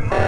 Bye.